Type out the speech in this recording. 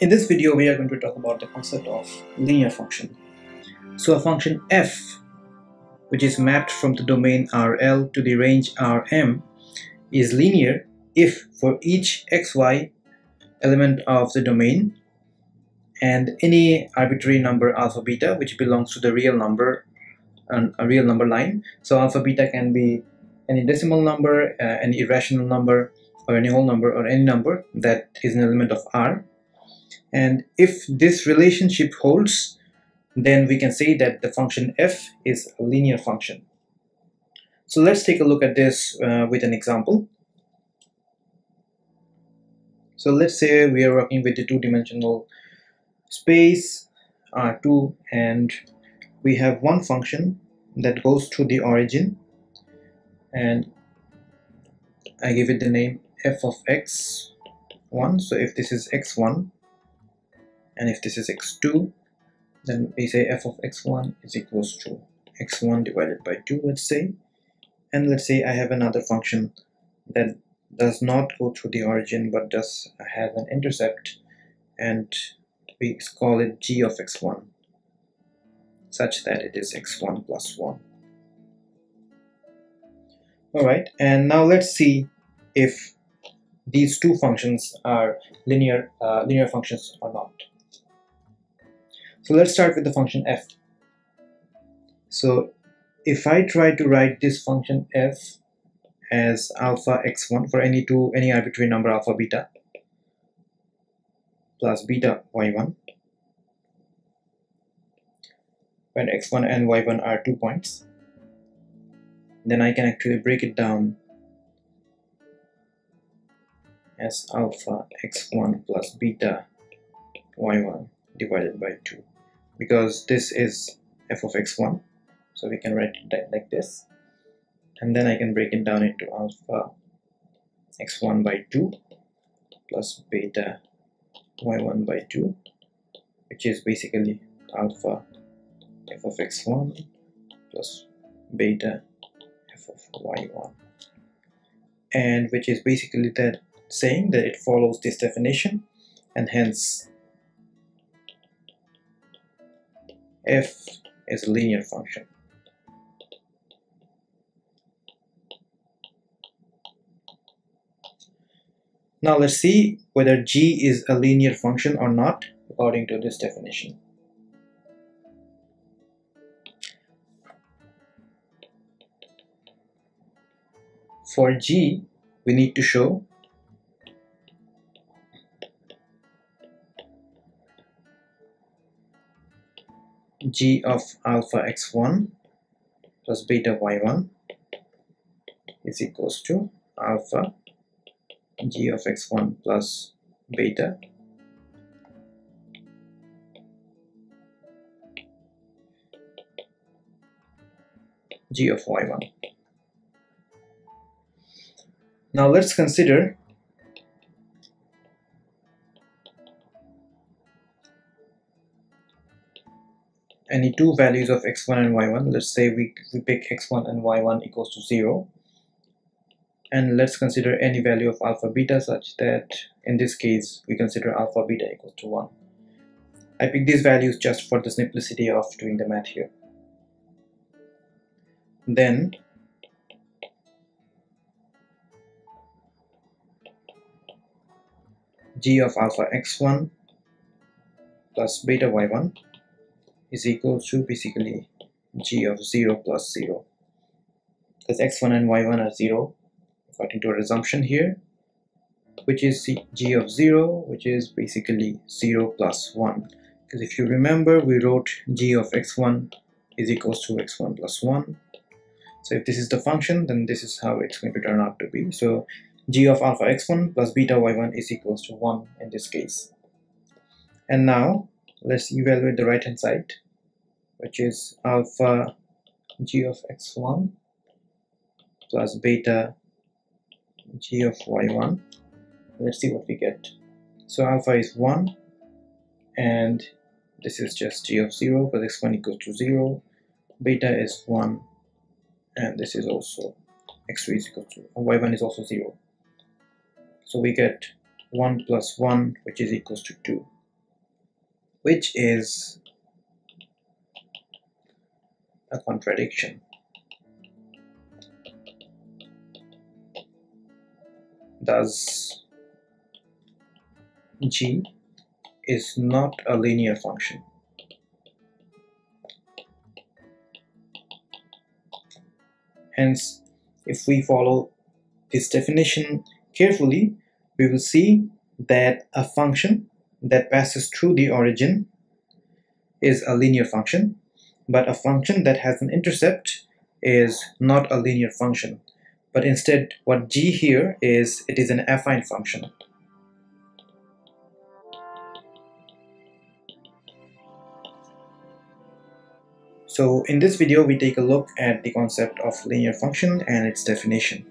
In this video, we are going to talk about the concept of linear function. So a function f, which is mapped from the domain Rl to the range Rm, is linear if for each xy element of the domain and any arbitrary number alpha beta which belongs to the real number and a real number line. So alpha beta can be any decimal number, uh, any irrational number, or any whole number, or any number that is an element of R and if this relationship holds then we can say that the function f is a linear function. So let's take a look at this uh, with an example. So let's say we are working with the two-dimensional space R2 and we have one function that goes to the origin. And I give it the name f of x1 so if this is x1 and if this is x2 then we say f of x1 is equals to x1 divided by 2 let's say. And let's say I have another function that does not go through the origin but does have an intercept. And we call it g of x1 such that it is x1 plus 1 alright and now let's see if these two functions are linear uh, linear functions or not so let's start with the function f. So if I try to write this function f as alpha x1 for any two any arbitrary number alpha beta plus beta y1 when x1 and y1 are two points then I can actually break it down as alpha x1 plus beta y1 divided by 2 because this is f of x1 so we can write it like this. And then I can break it down into alpha x1 by 2 plus beta y1 by 2 which is basically alpha f of x1 plus beta f of y1 and which is basically that saying that it follows this definition and hence f is a linear function. Now let's see whether g is a linear function or not according to this definition. For g, we need to show g of alpha x1 plus beta y1 is equals to alpha g of x1 plus beta. G of y1 now let's consider any two values of x1 and y1 let's say we, we pick x1 and y1 equals to 0 and let's consider any value of alpha beta such that in this case we consider alpha beta equals to 1 I pick these values just for the simplicity of doing the math here. Then g of alpha x1 plus beta y1 is equal to basically g of 0 plus 0 because x1 and y1 are 0 according to our assumption here which is g of 0 which is basically 0 plus 1 because if you remember we wrote g of x1 is equals to x1 plus 1 so if this is the function then this is how it's going to turn out to be. So g of alpha x1 plus beta y1 is equals to 1 in this case. And now let's evaluate the right hand side which is alpha g of x1 plus beta g of y1 let's see what we get. So alpha is 1 and this is just g of 0 because x1 equals to 0 beta is 1 and this is also x3 is equal to y1 is also 0 so we get 1 plus 1 which is equals to 2 which is a contradiction. Thus, g is not a linear function. Hence, if we follow this definition carefully, we will see that a function that passes through the origin is a linear function, but a function that has an intercept is not a linear function. But instead, what g here is, it is an affine function. So in this video, we take a look at the concept of linear function and its definition.